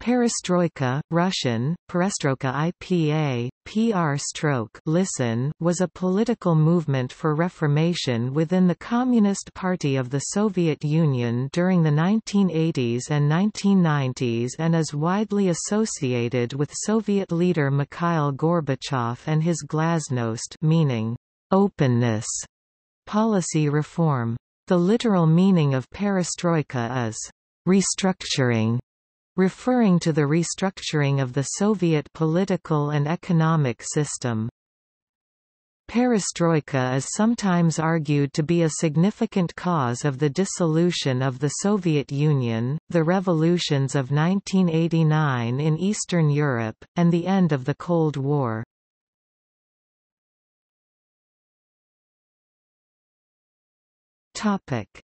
Perestroika, Russian, Perestroika IPA, PR stroke listen, was a political movement for reformation within the Communist Party of the Soviet Union during the 1980s and 1990s and is widely associated with Soviet leader Mikhail Gorbachev and his glasnost meaning, openness, policy reform. The literal meaning of perestroika is restructuring referring to the restructuring of the Soviet political and economic system. Perestroika is sometimes argued to be a significant cause of the dissolution of the Soviet Union, the revolutions of 1989 in Eastern Europe, and the end of the Cold War.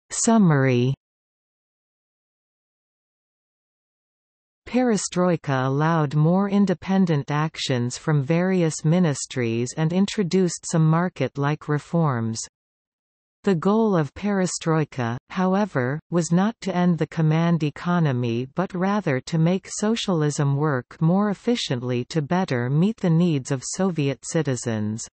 Summary Perestroika allowed more independent actions from various ministries and introduced some market-like reforms. The goal of perestroika, however, was not to end the command economy but rather to make socialism work more efficiently to better meet the needs of Soviet citizens.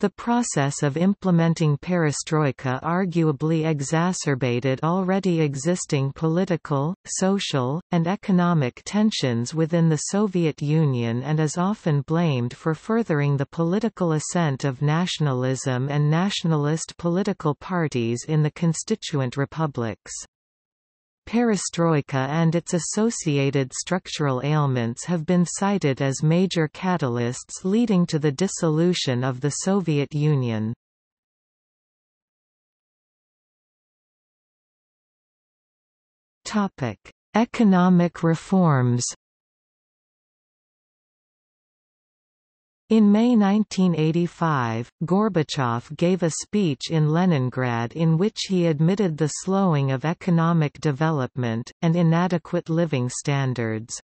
The process of implementing perestroika arguably exacerbated already existing political, social, and economic tensions within the Soviet Union and is often blamed for furthering the political ascent of nationalism and nationalist political parties in the constituent republics. Perestroika and its associated structural ailments have been cited as major catalysts leading to the dissolution of the Soviet Union. Economic reforms In May 1985, Gorbachev gave a speech in Leningrad in which he admitted the slowing of economic development, and inadequate living standards.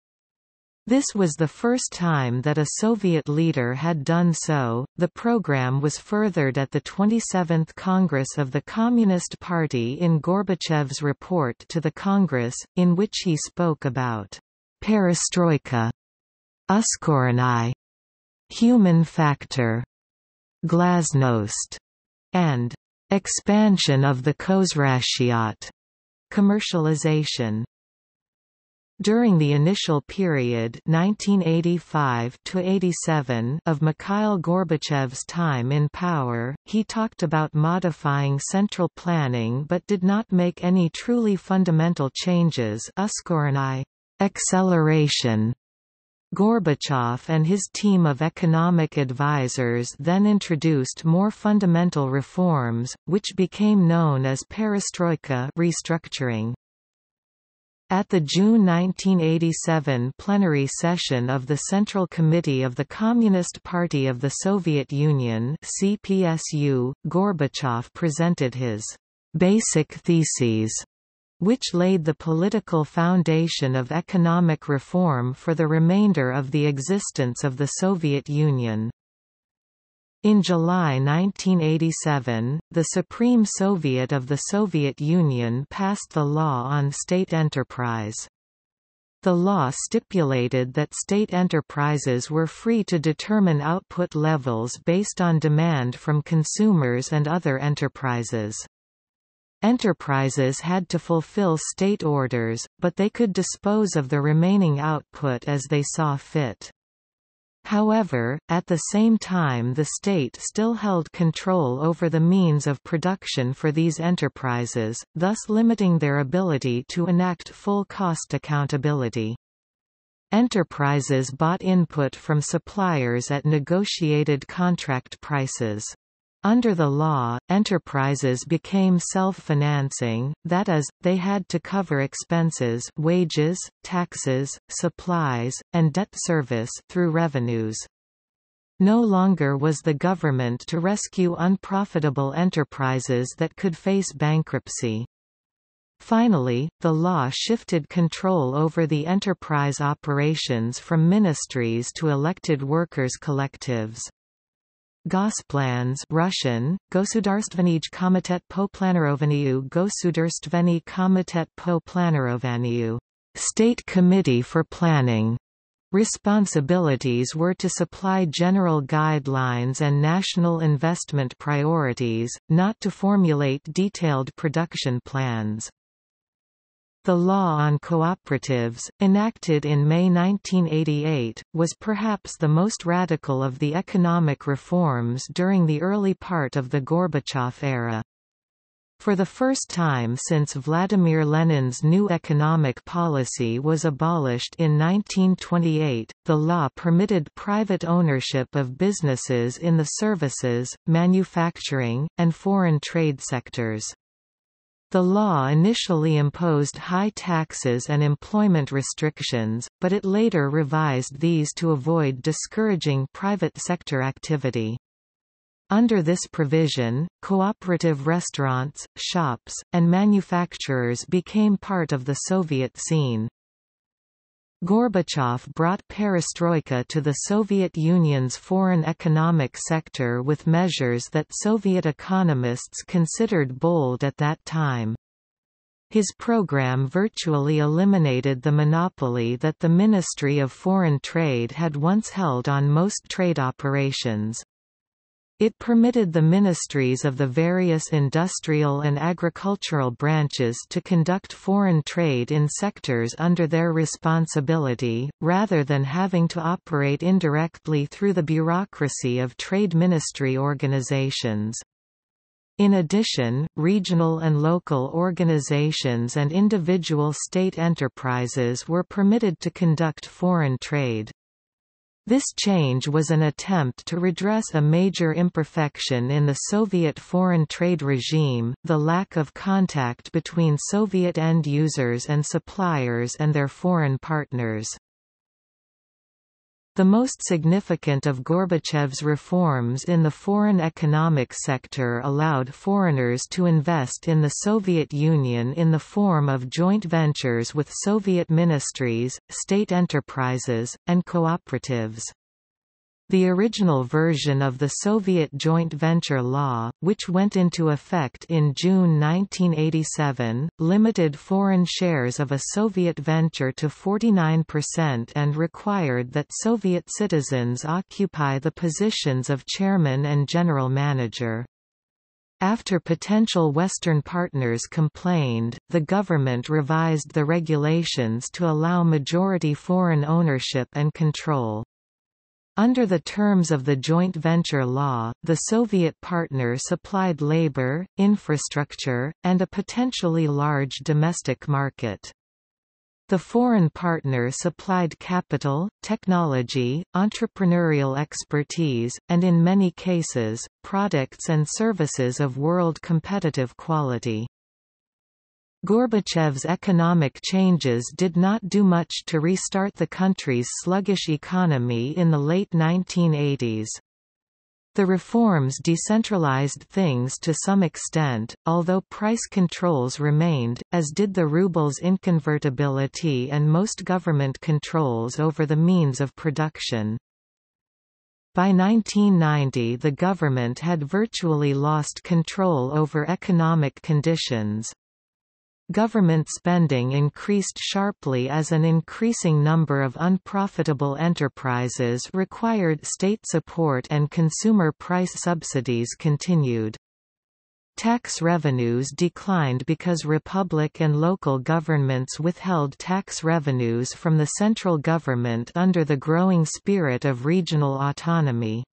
This was the first time that a Soviet leader had done so. The program was furthered at the 27th Congress of the Communist Party in Gorbachev's report to the Congress, in which he spoke about perestroika, uskoreniye, human factor, glasnost, and expansion of the khozraschyot, commercialization. During the initial period 1985 of Mikhail Gorbachev's time in power, he talked about modifying central planning but did not make any truly fundamental changes acceleration Gorbachev and his team of economic advisers then introduced more fundamental reforms, which became known as perestroika restructuring. At the June 1987 plenary session of the Central Committee of the Communist Party of the Soviet Union CPSU, Gorbachev presented his basic theses which laid the political foundation of economic reform for the remainder of the existence of the Soviet Union. In July 1987, the Supreme Soviet of the Soviet Union passed the law on state enterprise. The law stipulated that state enterprises were free to determine output levels based on demand from consumers and other enterprises. Enterprises had to fulfill state orders, but they could dispose of the remaining output as they saw fit. However, at the same time the state still held control over the means of production for these enterprises, thus limiting their ability to enact full cost accountability. Enterprises bought input from suppliers at negotiated contract prices. Under the law, enterprises became self-financing, that is, they had to cover expenses wages, taxes, supplies, and debt service through revenues. No longer was the government to rescue unprofitable enterprises that could face bankruptcy. Finally, the law shifted control over the enterprise operations from ministries to elected workers' collectives. Gosplans Russian, Gosudarstvenij Komitet po Planirovaniu Gosudarstvený Komitet po Planirovaniu State Committee for Planning Responsibilities were to supply general guidelines and national investment priorities, not to formulate detailed production plans. The law on cooperatives, enacted in May 1988, was perhaps the most radical of the economic reforms during the early part of the Gorbachev era. For the first time since Vladimir Lenin's new economic policy was abolished in 1928, the law permitted private ownership of businesses in the services, manufacturing, and foreign trade sectors. The law initially imposed high taxes and employment restrictions, but it later revised these to avoid discouraging private sector activity. Under this provision, cooperative restaurants, shops, and manufacturers became part of the Soviet scene. Gorbachev brought perestroika to the Soviet Union's foreign economic sector with measures that Soviet economists considered bold at that time. His program virtually eliminated the monopoly that the Ministry of Foreign Trade had once held on most trade operations. It permitted the ministries of the various industrial and agricultural branches to conduct foreign trade in sectors under their responsibility, rather than having to operate indirectly through the bureaucracy of trade ministry organizations. In addition, regional and local organizations and individual state enterprises were permitted to conduct foreign trade. This change was an attempt to redress a major imperfection in the Soviet foreign trade regime, the lack of contact between Soviet end users and suppliers and their foreign partners. The most significant of Gorbachev's reforms in the foreign economic sector allowed foreigners to invest in the Soviet Union in the form of joint ventures with Soviet ministries, state enterprises, and cooperatives. The original version of the Soviet joint venture law, which went into effect in June 1987, limited foreign shares of a Soviet venture to 49% and required that Soviet citizens occupy the positions of chairman and general manager. After potential Western partners complained, the government revised the regulations to allow majority foreign ownership and control. Under the terms of the joint venture law, the Soviet partner supplied labor, infrastructure, and a potentially large domestic market. The foreign partner supplied capital, technology, entrepreneurial expertise, and in many cases, products and services of world competitive quality. Gorbachev's economic changes did not do much to restart the country's sluggish economy in the late 1980s. The reforms decentralized things to some extent, although price controls remained, as did the ruble's inconvertibility and most government controls over the means of production. By 1990 the government had virtually lost control over economic conditions. Government spending increased sharply as an increasing number of unprofitable enterprises required state support and consumer price subsidies continued. Tax revenues declined because republic and local governments withheld tax revenues from the central government under the growing spirit of regional autonomy.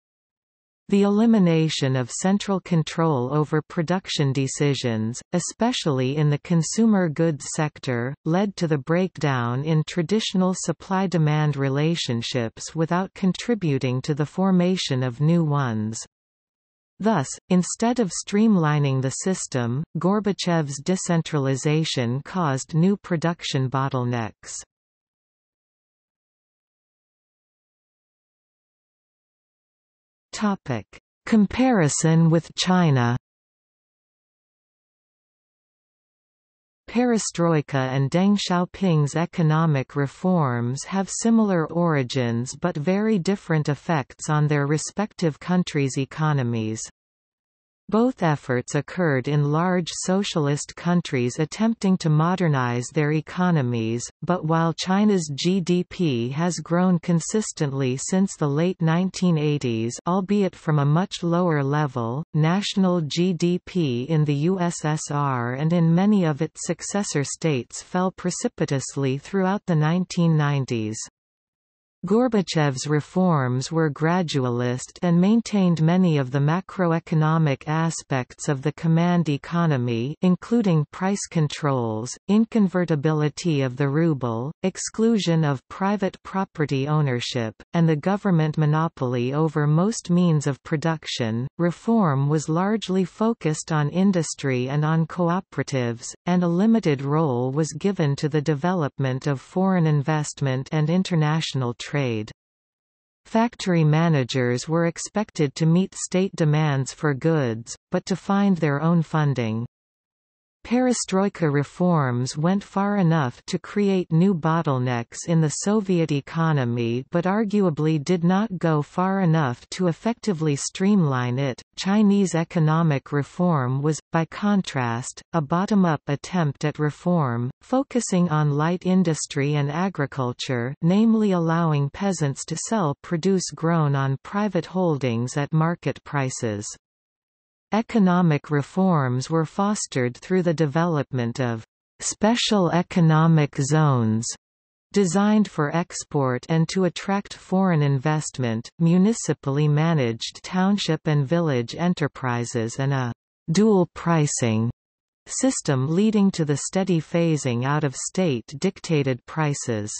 The elimination of central control over production decisions, especially in the consumer goods sector, led to the breakdown in traditional supply-demand relationships without contributing to the formation of new ones. Thus, instead of streamlining the system, Gorbachev's decentralization caused new production bottlenecks. Topic: Comparison with China. Perestroika and Deng Xiaoping's economic reforms have similar origins but very different effects on their respective countries' economies. Both efforts occurred in large socialist countries attempting to modernize their economies, but while China's GDP has grown consistently since the late 1980s albeit from a much lower level, national GDP in the USSR and in many of its successor states fell precipitously throughout the 1990s. Gorbachev's reforms were gradualist and maintained many of the macroeconomic aspects of the command economy including price controls, inconvertibility of the ruble, exclusion of private property ownership, and the government monopoly over most means of production. Reform was largely focused on industry and on cooperatives, and a limited role was given to the development of foreign investment and international trade trade. Factory managers were expected to meet state demands for goods, but to find their own funding. Perestroika reforms went far enough to create new bottlenecks in the Soviet economy but arguably did not go far enough to effectively streamline it. Chinese economic reform was, by contrast, a bottom-up attempt at reform, focusing on light industry and agriculture namely allowing peasants to sell produce grown on private holdings at market prices. Economic reforms were fostered through the development of special economic zones designed for export and to attract foreign investment, municipally managed township and village enterprises and a dual pricing system leading to the steady phasing out of state-dictated prices.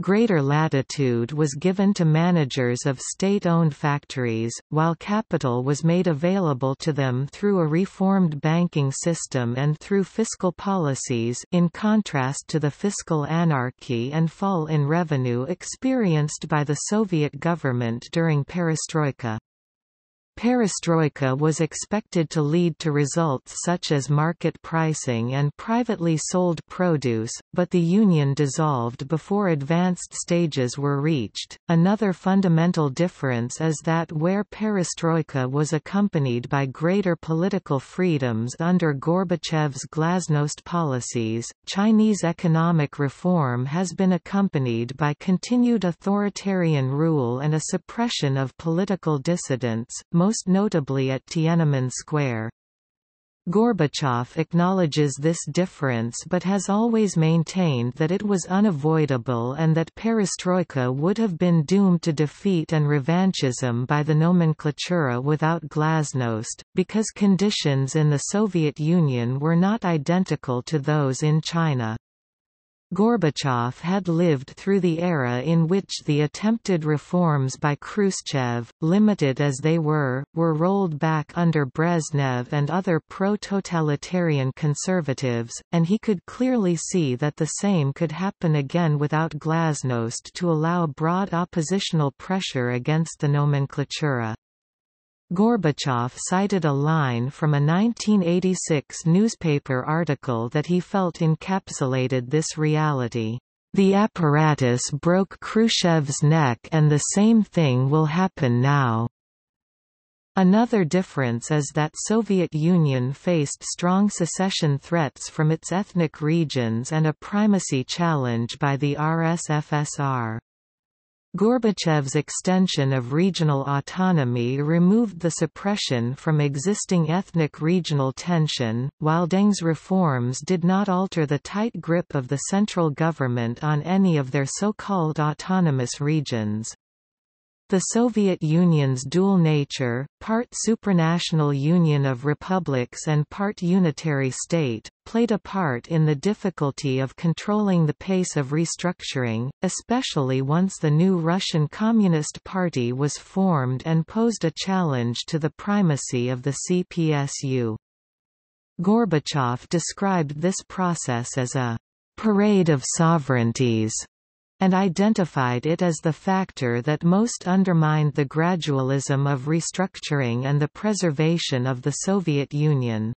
Greater latitude was given to managers of state-owned factories, while capital was made available to them through a reformed banking system and through fiscal policies in contrast to the fiscal anarchy and fall in revenue experienced by the Soviet government during perestroika. Perestroika was expected to lead to results such as market pricing and privately sold produce, but the union dissolved before advanced stages were reached. Another fundamental difference is that where perestroika was accompanied by greater political freedoms under Gorbachev's glasnost policies, Chinese economic reform has been accompanied by continued authoritarian rule and a suppression of political dissidents, most notably at Tiananmen Square. Gorbachev acknowledges this difference but has always maintained that it was unavoidable and that perestroika would have been doomed to defeat and revanchism by the nomenklatura without glasnost, because conditions in the Soviet Union were not identical to those in China. Gorbachev had lived through the era in which the attempted reforms by Khrushchev, limited as they were, were rolled back under Brezhnev and other pro-totalitarian conservatives, and he could clearly see that the same could happen again without glasnost to allow broad oppositional pressure against the nomenklatura. Gorbachev cited a line from a 1986 newspaper article that he felt encapsulated this reality. The apparatus broke Khrushchev's neck and the same thing will happen now. Another difference is that Soviet Union faced strong secession threats from its ethnic regions and a primacy challenge by the RSFSR. Gorbachev's extension of regional autonomy removed the suppression from existing ethnic regional tension, while Deng's reforms did not alter the tight grip of the central government on any of their so-called autonomous regions. The Soviet Union's dual nature, part supranational union of republics and part unitary state, played a part in the difficulty of controlling the pace of restructuring, especially once the new Russian Communist Party was formed and posed a challenge to the primacy of the CPSU. Gorbachev described this process as a parade of sovereignties and identified it as the factor that most undermined the gradualism of restructuring and the preservation of the Soviet Union.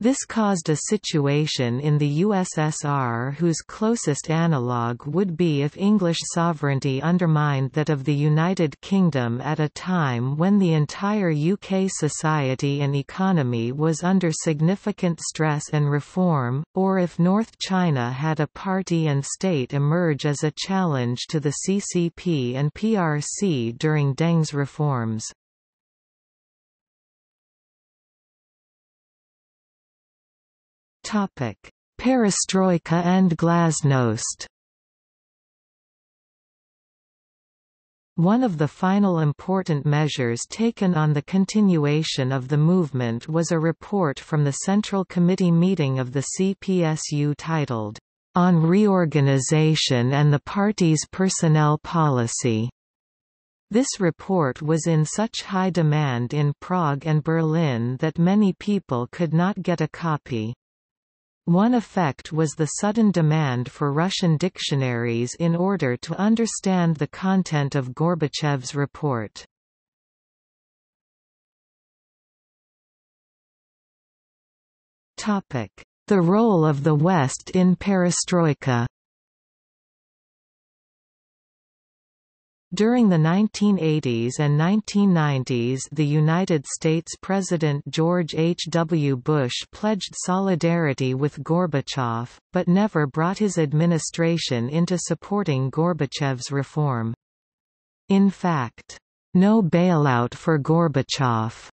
This caused a situation in the USSR whose closest analogue would be if English sovereignty undermined that of the United Kingdom at a time when the entire UK society and economy was under significant stress and reform, or if North China had a party and state emerge as a challenge to the CCP and PRC during Deng's reforms. Perestroika and glasnost One of the final important measures taken on the continuation of the movement was a report from the Central Committee meeting of the CPSU titled, On Reorganization and the Party's Personnel Policy. This report was in such high demand in Prague and Berlin that many people could not get a copy. One effect was the sudden demand for Russian dictionaries in order to understand the content of Gorbachev's report. The role of the West in perestroika During the 1980s and 1990s the United States President George H. W. Bush pledged solidarity with Gorbachev, but never brought his administration into supporting Gorbachev's reform. In fact, no bailout for Gorbachev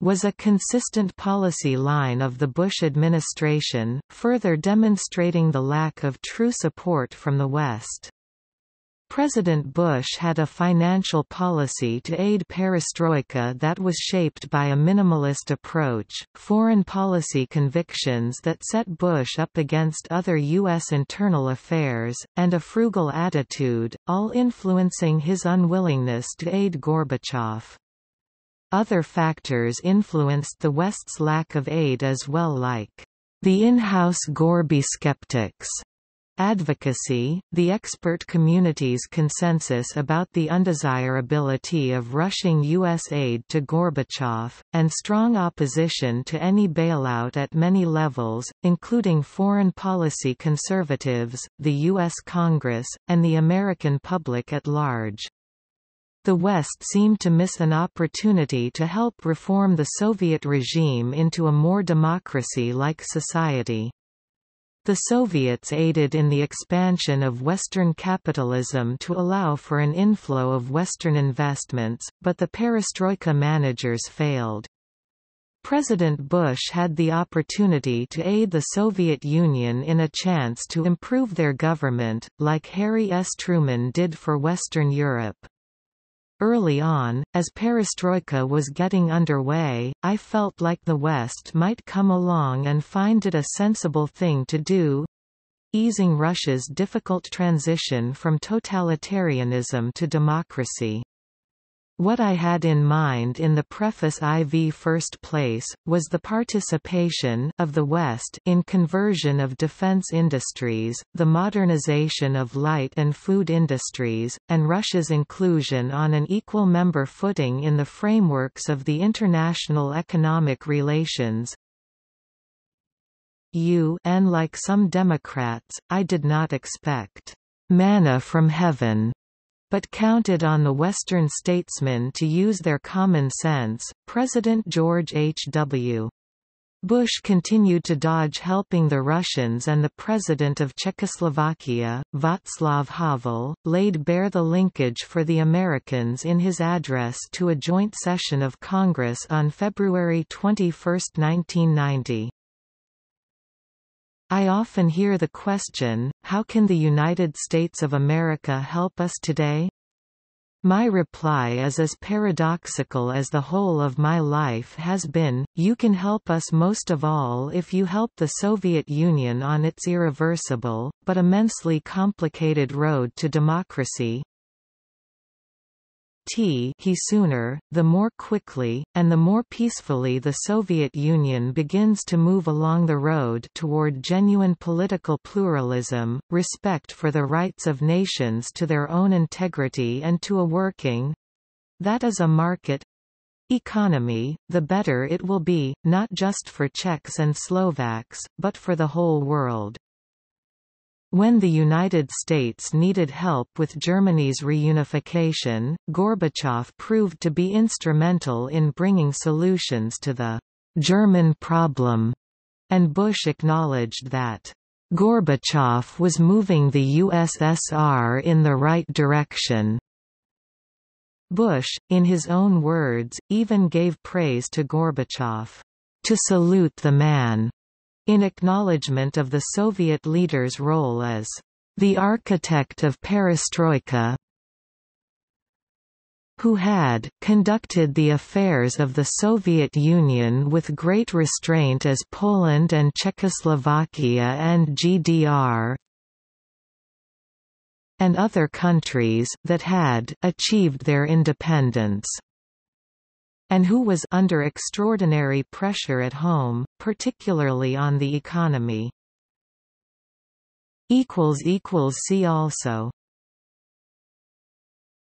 was a consistent policy line of the Bush administration, further demonstrating the lack of true support from the West. President Bush had a financial policy to aid perestroika that was shaped by a minimalist approach, foreign policy convictions that set Bush up against other U.S. internal affairs, and a frugal attitude, all influencing his unwillingness to aid Gorbachev. Other factors influenced the West's lack of aid as well like the in-house Gorby skeptics Advocacy, the expert community's consensus about the undesirability of rushing U.S. aid to Gorbachev, and strong opposition to any bailout at many levels, including foreign policy conservatives, the U.S. Congress, and the American public at large. The West seemed to miss an opportunity to help reform the Soviet regime into a more democracy-like society. The Soviets aided in the expansion of Western capitalism to allow for an inflow of Western investments, but the perestroika managers failed. President Bush had the opportunity to aid the Soviet Union in a chance to improve their government, like Harry S. Truman did for Western Europe. Early on, as perestroika was getting underway, I felt like the West might come along and find it a sensible thing to do easing Russia's difficult transition from totalitarianism to democracy. What I had in mind in the preface IV first place, was the participation of the West in conversion of defense industries, the modernization of light and food industries, and Russia's inclusion on an equal member footing in the frameworks of the international economic relations. You and like some Democrats, I did not expect manna from heaven but counted on the Western statesmen to use their common sense. President George H. W. Bush continued to dodge helping the Russians and the President of Czechoslovakia, Václav Havel, laid bare the linkage for the Americans in his address to a joint session of Congress on February 21, 1990. I often hear the question, how can the United States of America help us today? My reply is as paradoxical as the whole of my life has been, you can help us most of all if you help the Soviet Union on its irreversible, but immensely complicated road to democracy, t he sooner, the more quickly, and the more peacefully the Soviet Union begins to move along the road toward genuine political pluralism, respect for the rights of nations to their own integrity and to a working—that is a market, economy, the better it will be, not just for Czechs and Slovaks, but for the whole world. When the United States needed help with Germany's reunification, Gorbachev proved to be instrumental in bringing solutions to the German problem, and Bush acknowledged that Gorbachev was moving the USSR in the right direction. Bush, in his own words, even gave praise to Gorbachev, to salute the man in acknowledgement of the Soviet leader's role as the architect of perestroika who had conducted the affairs of the Soviet Union with great restraint as Poland and Czechoslovakia and GDR and other countries that had achieved their independence and who was under extraordinary pressure at home, particularly on the economy. See also